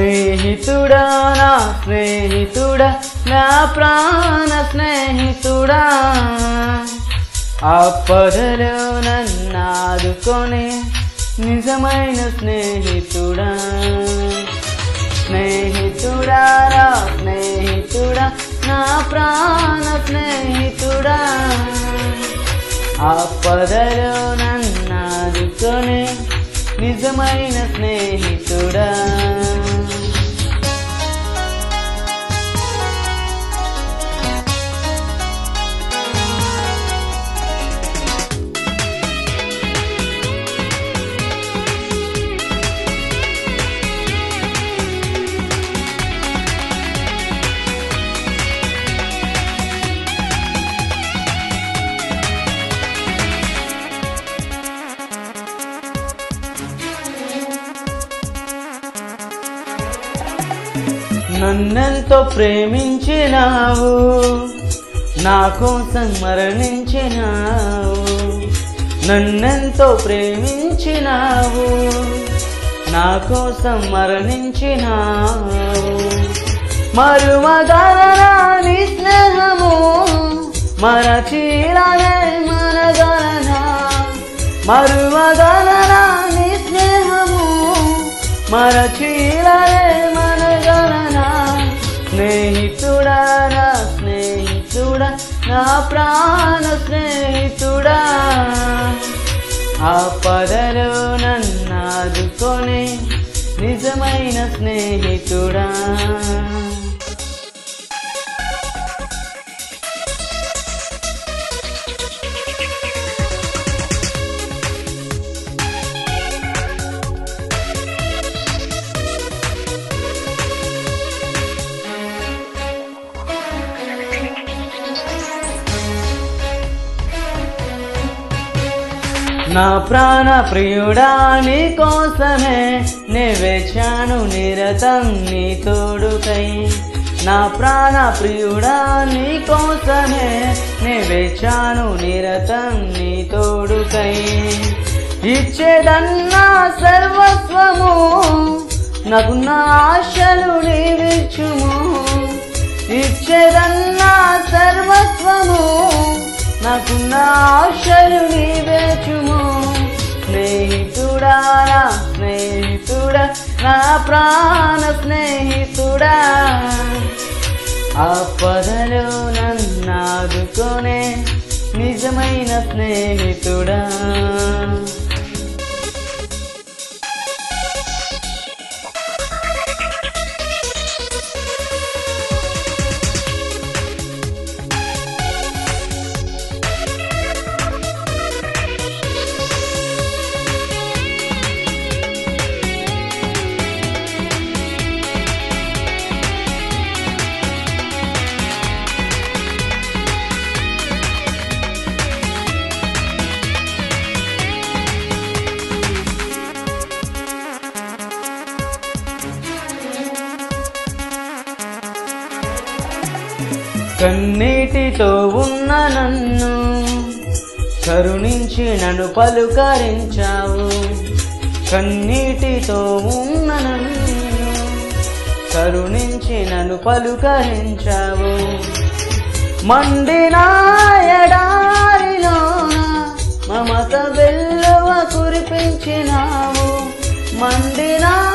స్నేహితుడా నా స్నేహితుడా నా ప్రాణ స్నేహితుడా ఆపదలో నన్నాదుకొని నిజమైన స్నేహితుడా స్నేహితుడా నా స్నేహితుడా నా ప్రాణ స్నేహితుడా ఆపదలో నన్నాదుకొని నిజమైన స్నేహితుడా నన్నెంతో ప్రేమించినావు నా కోసం మరణించినావు. నన్నెంతో ప్రేమించినావు నా కోసం మరణించినావు. మరువగలనా స్నేహము మరచీలనే మనగలనా. మరువగలనా స్నేహము మరచీలనే స్నేహితుడా నా స్నేహితుడా నా ప్రాణ స్నేహితుడా. ఆ పదలో నన్నాదుకొని నిజమైన స్నేహితుడా. నా ప్రాణ ప్రియుడా నీ కోసమే నే వేచాను నిరతం నీ తోడుకై. నా ప్రాణ ప్రియుడా నీ కోసమే నే వేచాను నిరతం నీ తోడుకై. ఇచ్చేదన్నా సర్వస్వము నాకు నా ఆశలు నీవిచ్చుము. ఇచ్చేదన్నా సర్వస్వము నాకు నా ఆశలు నీవేచుము స్నేహితుడా నా స్నేహితుడా నా ప్రాణ స్నేహితుడా. ఆ పదలో నిజమైన స్నేహితుడా. కన్నీటితో ఉన్న నన్ను కరుణించి నన్ను పలుకరించావు. కన్నీటితో ఉన్న నన్ను కరుణించి నన్ను పలుకరించావు. మండిన మమత వెల్లువ కురిపించినావు. మండినా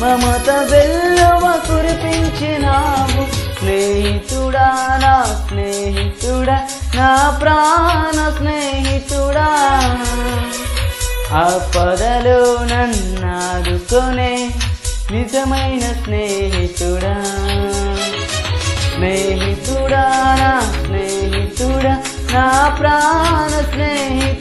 మమత వెల్లువ కురిపించినావు స్నేహితుడా నా స్నేహితుడా నా ప్రాణ స్నేహితుడా. ఆ పదలో నన్నాదుకొనే నిజమైన స్నేహితుడా. స్నేహితుడా నా స్నేహితుడా నా ప్రాణ స్నేహితుడా.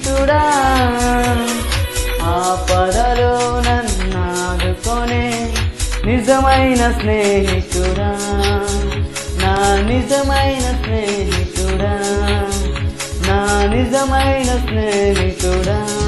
నిజమైన స్నేహితుడా నా నిజమైన స్నేహితుడా నా నిజమైన స్నేహితుడా.